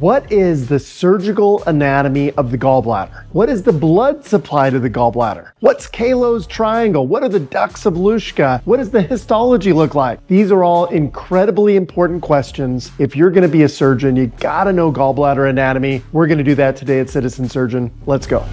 What is the surgical anatomy of the gallbladder? What is the blood supply to the gallbladder? What's Calot's triangle? What are the ducts of Luschka? What does the histology look like? These are all incredibly important questions. If you're going to be a surgeon, you got to know gallbladder anatomy. We're to do that today at Citizen Surgeon. Let's go.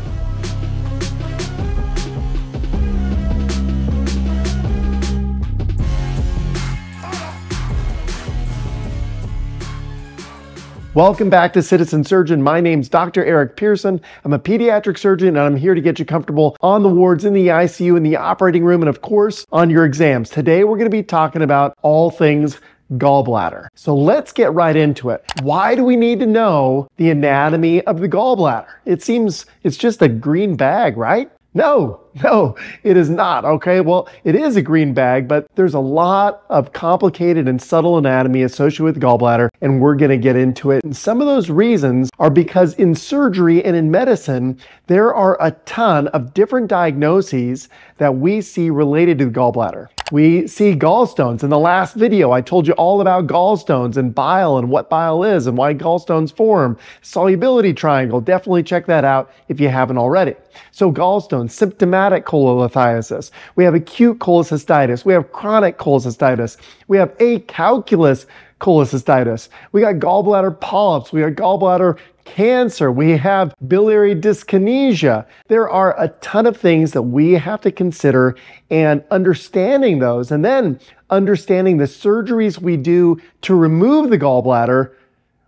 Welcome back to Citizen Surgeon. My name's Dr. Erik Pearson. I'm a pediatric surgeon and I'm here to get you comfortable on the wards, in the ICU, in the operating room, and of course, on your exams. Today, we're going to be talking about all things gallbladder. So let's get right into it. Why do we need to know the anatomy of the gallbladder? It seems it's just a green bag, right? No, no, it is not. Okay. Well, it is a green bag, but there's a lot of complicated and subtle anatomy associated with gallbladder, and we're going to get into it. And some of those reasons are because in surgery and in medicine, there are a ton of different diagnoses that we see related to the gallbladder. We see gallstones. In the last video, I told you all about gallstones and bile and what bile is and why gallstones form. Solubility triangle. Definitely check that out if you haven't already. So gallstones, symptomatic cholelithiasis. We have acute cholecystitis. We have chronic cholecystitis. We have acalculous cholecystitis. We got gallbladder polyps. We got gallbladder cancer. We have biliary dyskinesia. There are a ton of things that we have to consider and understanding those and then understanding the surgeries we do to remove the gallbladder.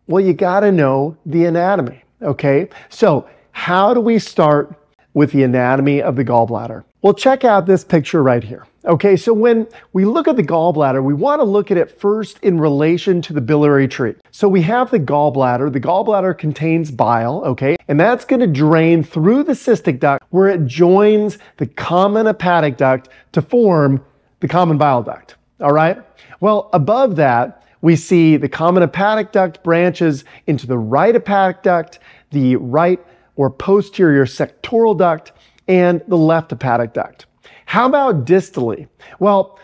Well, you got to know the anatomy. Okay. So how do we start with the anatomy of the gallbladder? Well, check out this picture right here. Okay, so when we look at the gallbladder, we want to look at it first in relation to the biliary tree. So we have the gallbladder. The gallbladder contains bile, okay, and that's going to drain through the cystic duct where it joins the common hepatic duct to form the common bile duct. All right? Well, above that, we see the common hepatic duct branches into the right hepatic duct, the right or posterior sectoral duct, and the left hepatic duct. How about distally? Well,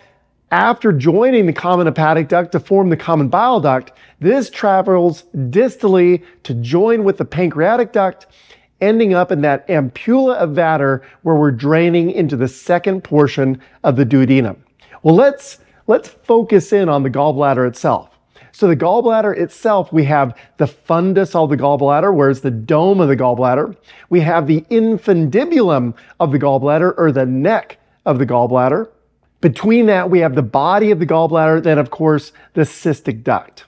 after joining the common hepatic duct to form the common bile duct, this travels distally to join with the pancreatic duct, ending up in that ampulla of Vater where we're draining into the second portion of the duodenum. Well, let's, let's focus in on the gallbladder itself. So the gallbladder itself, we have the fundus of the gallbladder, where's the dome of the gallbladder. We have the infundibulum of the gallbladder, or the neck of the gallbladder. Between that, we have the body of the gallbladder, then of course, the cystic duct.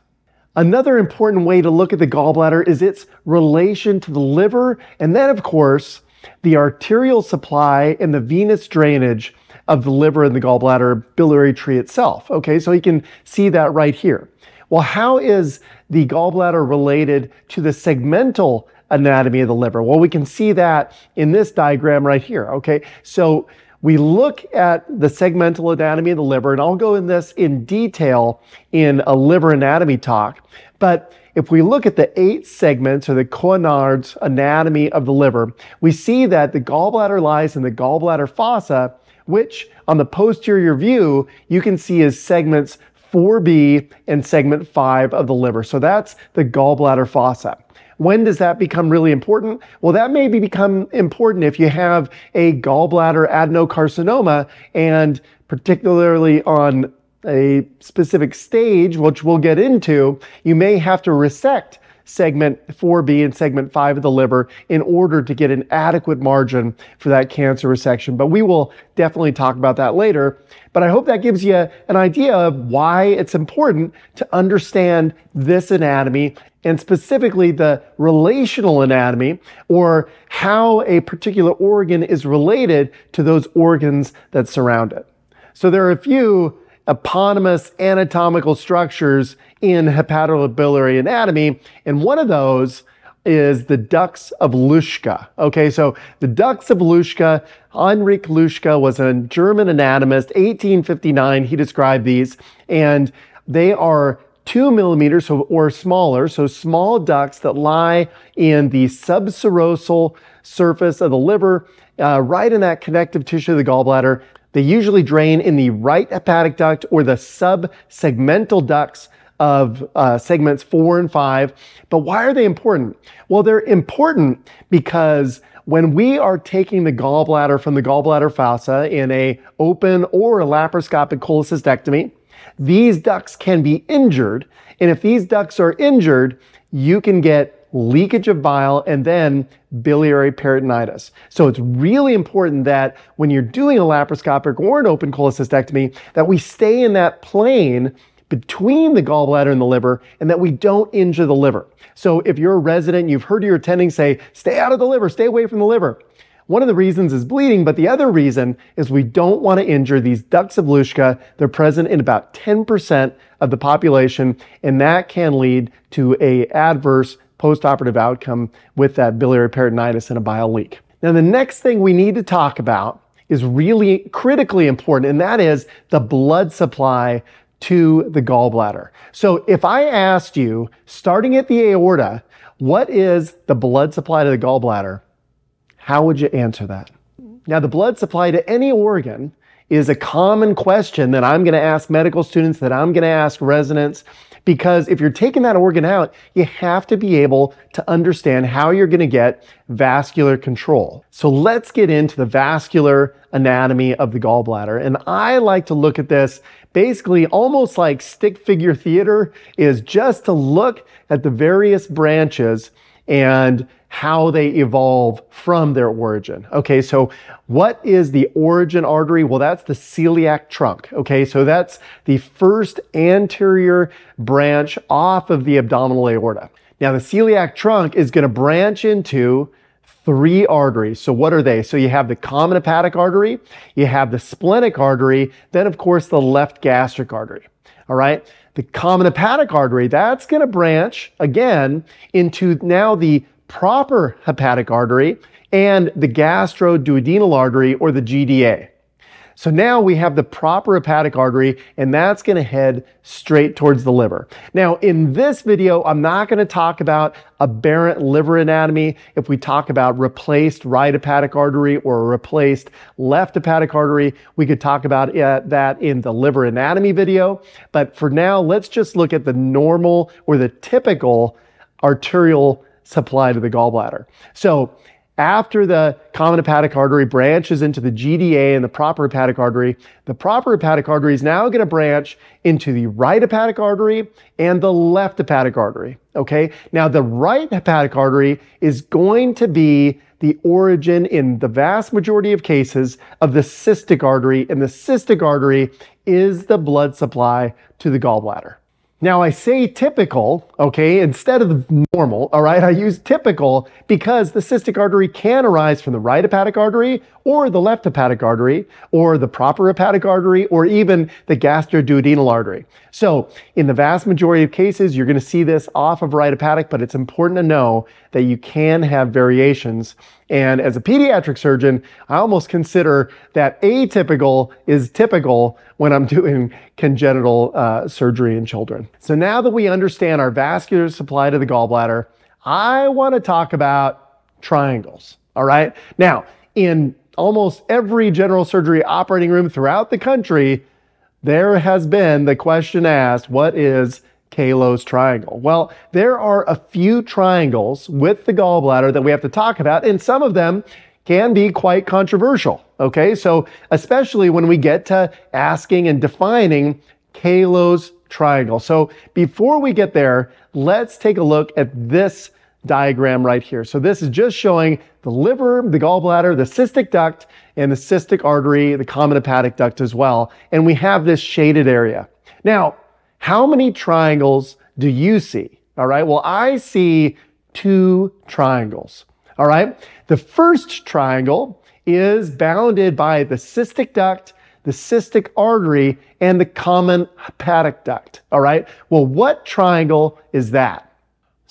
Another important way to look at the gallbladder is its relation to the liver, and then of course, the arterial supply and the venous drainage of the liver and the gallbladder biliary tree itself. Okay, so you can see that right here. Well, how is the gallbladder related to the segmental anatomy of the liver? Well, we can see that in this diagram right here. Okay, so we look at the segmental anatomy of the liver, and I'll go in this in detail in a liver anatomy talk. But if we look at the eight segments or the Couinaud's anatomy of the liver, we see that the gallbladder lies in the gallbladder fossa, which on the posterior view, you can see as segments 4B and segment 5 of the liver. So that's the gallbladder fossa. When does that become really important? Well, that may become important if you have a gallbladder adenocarcinoma and particularly on a specific stage, which we'll get into, you may have to resect segment 4B and segment 5 of the liver in order to get an adequate margin for that cancer resection. But we will definitely talk about that later. But I hope that gives you an idea of why it's important to understand this anatomy and specifically the relational anatomy or how a particular organ is related to those organs that surround it. So there are a few eponymous anatomical structures in hepatobiliary anatomy, and one of those is the ducts of Luschka. Okay, so the ducts of Luschka, Heinrich Luschka was a German anatomist, 1859, he described these, and they are two millimeters or smaller, so small ducts that lie in the subserosal surface of the liver, uh, right in that connective tissue of the gallbladder. They usually drain in the right hepatic duct or the subsegmental ducts of uh, segments four and five. But why are they important? Well, they're important because when we are taking the gallbladder from the gallbladder fossa in a open or a laparoscopic cholecystectomy, these ducts can be injured. And if these ducts are injured, you can get leakage of bile and then biliary peritonitis. So it's really important that when you're doing a laparoscopic or an open cholecystectomy, that we stay in that plane between the gallbladder and the liver and that we don't injure the liver. So if you're a resident, you've heard your attending say, stay out of the liver, stay away from the liver. One of the reasons is bleeding, but the other reason is we don't want to injure these ducts of Luschka. They're present in about 10% of the population, and that can lead to a adverse postoperative outcome with that biliary peritonitis and a bile leak. Now, the next thing we need to talk about is really critically important, and that is the blood supply to the gallbladder. So if I asked you, starting at the aorta, what is the blood supply to the gallbladder? How would you answer that? Now, the blood supply to any organ is a common question that I'm going to ask medical students, that I'm going to ask residents, because if you're taking that organ out, you have to be able to understand how you're going to get vascular control. So let's get into the vascular anatomy of the gallbladder. And I like to look at this basically almost like stick figure theater is just to look at the various branches and how they evolve from their origin. Okay, so what is the origin artery? Well, that's the celiac trunk. Okay, so that's the first anterior branch off of the abdominal aorta. Now, the celiac trunk is going to branch into three arteries. So what are they? So you have the common hepatic artery, you have the splenic artery, then of course the left gastric artery. All right. The common hepatic artery, that's going to branch again into now the proper hepatic artery and the gastroduodenal artery or the GDA. So now we have the proper hepatic artery and that's going to head straight towards the liver. Now in this video, I'm not going to talk about aberrant liver anatomy. If we talk about replaced right hepatic artery or replaced left hepatic artery, we could talk about uh, that in the liver anatomy video. But for now, let's just look at the normal or the typical arterial supply to the gallbladder. So after the common hepatic artery branches into the GDA and the proper hepatic artery, the proper hepatic artery is now going to branch into the right hepatic artery and the left hepatic artery. Okay. Now the right hepatic artery is going to be the origin in the vast majority of cases of the cystic artery and the cystic artery is the blood supply to the gallbladder. Now I say typical, okay, instead of normal, all right? I use typical because the cystic artery can arise from the right hepatic artery or the left hepatic artery or the proper hepatic artery or even the gastroduodenal artery. So in the vast majority of cases, you're going to see this off of right hepatic, but it's important to know that you can have variations. And as a pediatric surgeon, I almost consider that atypical is typical when I'm doing congenital uh, surgery in children. So now that we understand our vascular supply to the gallbladder, I want to talk about triangles. All right. Now, in almost every general surgery operating room throughout the country, there has been the question asked, what is Calot's triangle? Well, there are a few triangles with the gallbladder that we have to talk about, and some of them can be quite controversial. Okay, so especially when we get to asking and defining Calot's triangle. So before we get there, let's take a look at this diagram right here. So this is just showing the liver, the gallbladder, the cystic duct, and the cystic artery, the common hepatic duct as well. And we have this shaded area. Now, how many triangles do you see? All right. Well, I see two triangles. All right. The first triangle is bounded by the cystic duct, the cystic artery, and the common hepatic duct. All right. Well, what triangle is that?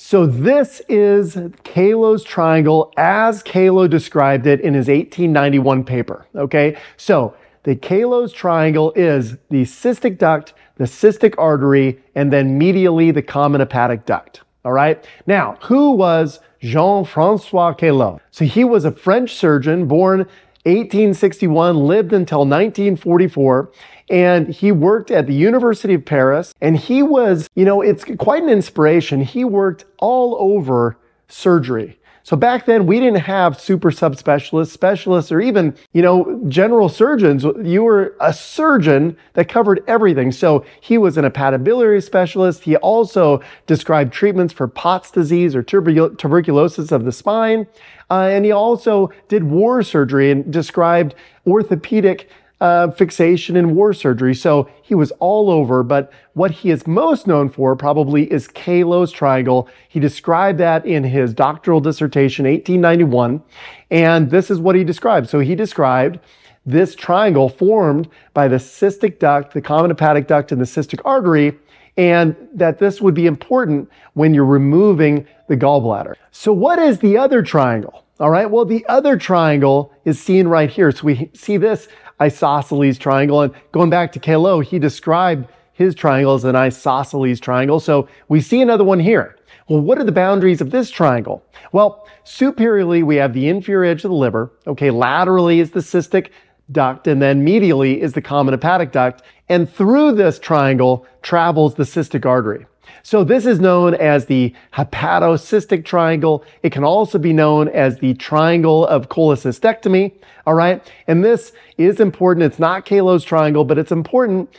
So this is Calot's triangle as Calot described it in his 1891 paper. Okay. So the Calot's triangle is the cystic duct, the cystic artery, and then medially the common hepatic duct. All right. Now, who was Jean-Francois Calot? So he was a French surgeon born 1861, lived until 1944 and he worked at the University of Paris and he was, you know, it's quite an inspiration. He worked all over surgery. So back then we didn't have super subspecialists, specialists, or even, you know, general surgeons. You were a surgeon that covered everything. So he was an hepatobiliary specialist. He also described treatments for Pott's disease or tuberculosis of the spine. Uh, and he also did war surgery and described orthopedic uh, fixation in war surgery. So he was all over, but what he is most known for probably is Calot's triangle. He described that in his doctoral dissertation, 1891. And this is what he described. So he described this triangle formed by the cystic duct, the common hepatic duct, and the cystic artery, and that this would be important when you're removing the gallbladder. So what is the other triangle? All right, well, the other triangle is seen right here. So we see this isosceles triangle. And going back to Calot, he described his triangle as an isosceles triangle. So we see another one here. Well, what are the boundaries of this triangle? Well, superiorly, we have the inferior edge of the liver. Okay, laterally is the cystic duct, and then medially is the common hepatic duct. And through this triangle travels the cystic artery. So this is known as the hepatocystic triangle. It can also be known as the triangle of cholecystectomy. All right. And this is important. It's not Calot's triangle, but it's important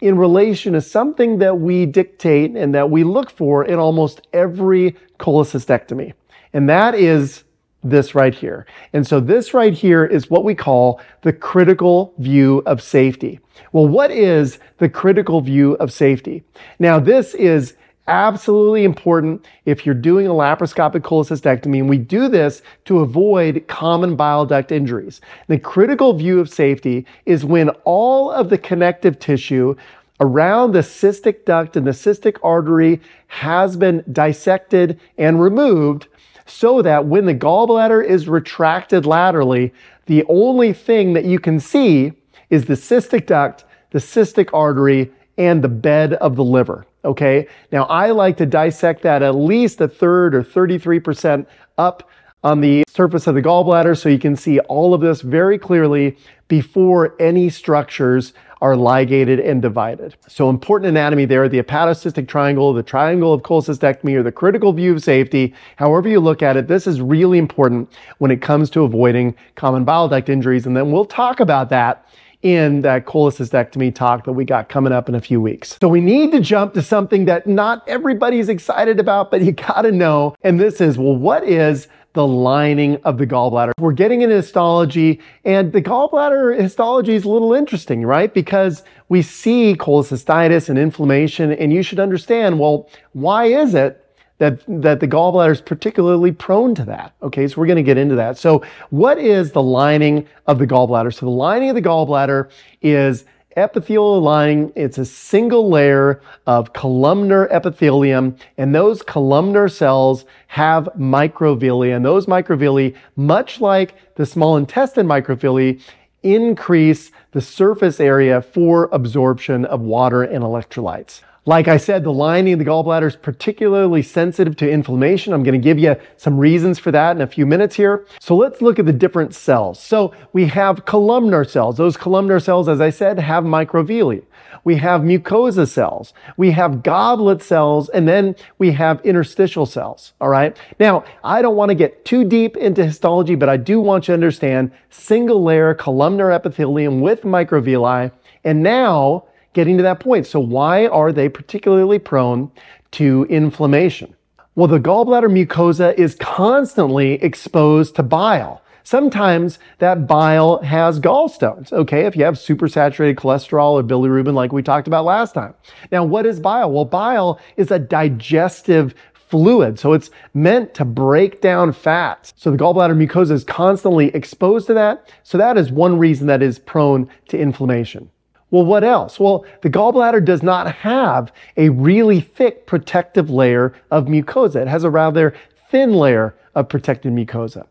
in relation to something that we dictate and that we look for in almost every cholecystectomy. And that is this right here. And so this right here is what we call the critical view of safety. Well, what is the critical view of safety? Now, this is absolutely important if you're doing a laparoscopic cholecystectomy, and we do this to avoid common bile duct injuries. The critical view of safety is when all of the connective tissue around the cystic duct and the cystic artery has been dissected and removed so that when the gallbladder is retracted laterally, the only thing that you can see is the cystic duct, the cystic artery, and the bed of the liver. Okay. Now I like to dissect that at least a third or 33% up on the surface of the gallbladder so you can see all of this very clearly before any structures are ligated and divided. So important anatomy there, the hepatocystic triangle, the triangle of cholecystectomy, or the critical view of safety, however you look at it, this is really important when it comes to avoiding common bile duct injuries. And then we'll talk about that in that cholecystectomy talk that we got coming up in a few weeks. So we need to jump to something that not everybody's excited about, but you gotta know. And this is, well, what is the lining of the gallbladder. We're getting into histology and the gallbladder histology is a little interesting, right? Because we see cholecystitis and inflammation and you should understand, well, why is it that, that the gallbladder is particularly prone to that. Okay, so we're going to get into that. So what is the lining of the gallbladder? So the lining of the gallbladder is epithelial lining. It's a single layer of columnar epithelium, and those columnar cells have microvilli, and those microvilli, much like the small intestine microvilli, increase the surface area for absorption of water and electrolytes. Like I said, the lining of the gallbladder is particularly sensitive to inflammation. I'm going to give you some reasons for that in a few minutes here. So let's look at the different cells. So we have columnar cells. Those columnar cells, as I said, have microvilli. We have mucosa cells. We have goblet cells, and then we have interstitial cells. All right. Now, I don't want to get too deep into histology, but I do want you to understand single layer columnar epithelium with microvilli. And now getting to that point. So why are they particularly prone to inflammation? Well, the gallbladder mucosa is constantly exposed to bile. Sometimes that bile has gallstones, okay, if you have supersaturated cholesterol or bilirubin like we talked about last time. Now, what is bile? Well, bile is a digestive fluid, so it's meant to break down fats. So the gallbladder mucosa is constantly exposed to that, so that is one reason that is prone to inflammation. Well, what else? Well, the gallbladder does not have a really thick protective layer of mucosa. It has a rather thin layer of protected mucosa.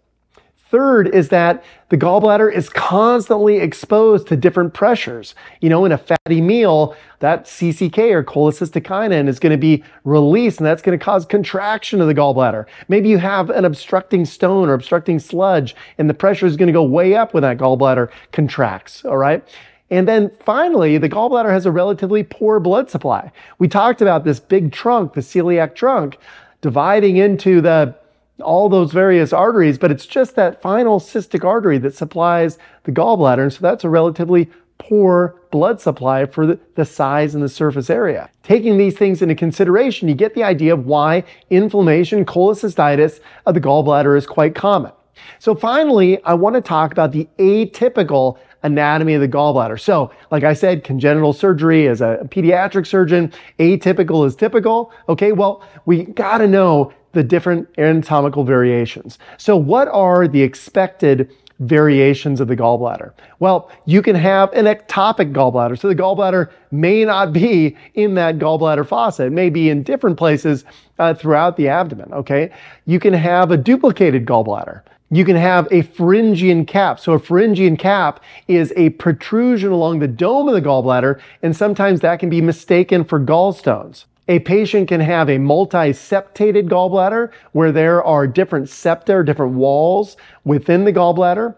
Third is that the gallbladder is constantly exposed to different pressures. You know, in a fatty meal, that CCK or cholecystokinin is going to be released and that's going to cause contraction of the gallbladder. Maybe you have an obstructing stone or obstructing sludge and the pressure is going to go way up when that gallbladder contracts, all right? And then finally, the gallbladder has a relatively poor blood supply. We talked about this big trunk, the celiac trunk, dividing into the all those various arteries, but it's just that final cystic artery that supplies the gallbladder. And so that's a relatively poor blood supply for the, the, size and the surface area. Taking these things into consideration, you get the idea of why inflammation, cholecystitis of the gallbladder is quite common. So finally, I want to talk about the atypical anatomy of the gallbladder. So, like I said, congenital surgery as a pediatric surgeon, atypical is typical. Okay, well, we got to know the different anatomical variations. So what are the expected variations of the gallbladder? Well, you can have an ectopic gallbladder. So the gallbladder may not be in that gallbladder fossa. It may be in different places uh, throughout the abdomen, okay? You can have a duplicated gallbladder. You can have a Phrygian cap. So a Phrygian cap is a protrusion along the dome of the gallbladder, and sometimes that can be mistaken for gallstones. A patient can have a multi-septated gallbladder where there are different septa, different walls within the gallbladder.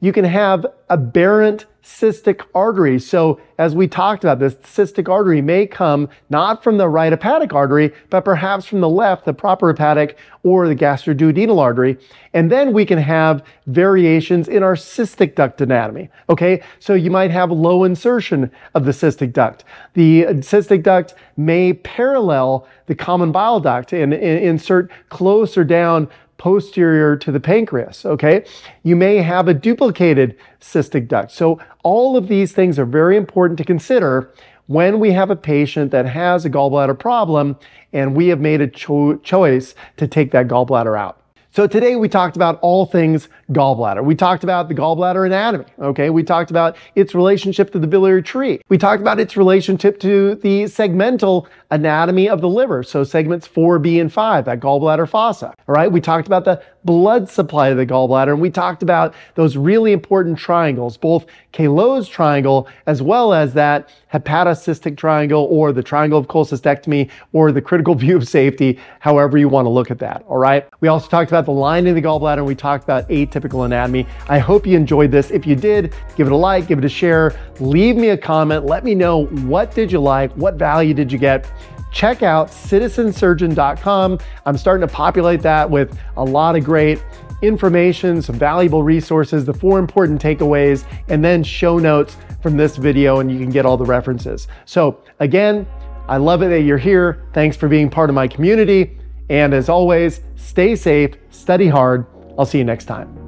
You can have aberrant cystic artery. So as we talked about, this cystic artery may come not from the right hepatic artery, but perhaps from the left, the proper hepatic or the gastroduodenal artery. And then we can have variations in our cystic duct anatomy. Okay, so you might have low insertion of the cystic duct. The cystic duct may parallel the common bile duct and, and insert closer down posterior to the pancreas, okay? You may have a duplicated cystic duct. So all of these things are very important to consider when we have a patient that has a gallbladder problem and we have made a cho choice to take that gallbladder out. So today we talked about all things gallbladder. We talked about the gallbladder anatomy, okay? We talked about its relationship to the biliary tree. We talked about its relationship to the segmental anatomy of the liver. So segments 4B and 5, that gallbladder fossa, all right? We talked about the blood supply to the gallbladder, and we talked about those really important triangles, both Calot's triangle as well as that hepatocystic triangle or the triangle of cholecystectomy or the critical view of safety, however you want to look at that, all right? We also talked about the lining of the gallbladder, and we talked about atypical anatomy. I hope you enjoyed this. If you did, give it a like, give it a share, leave me a comment, let me know what did you like, what value did you get, check out citizensurgeon.com. I'm starting to populate that with a lot of great information, some valuable resources, the four important takeaways, and then show notes from this video, and you can get all the references. So again, I love it that you're here. Thanks for being part of my community. And as always, stay safe, study hard. I'll see you next time.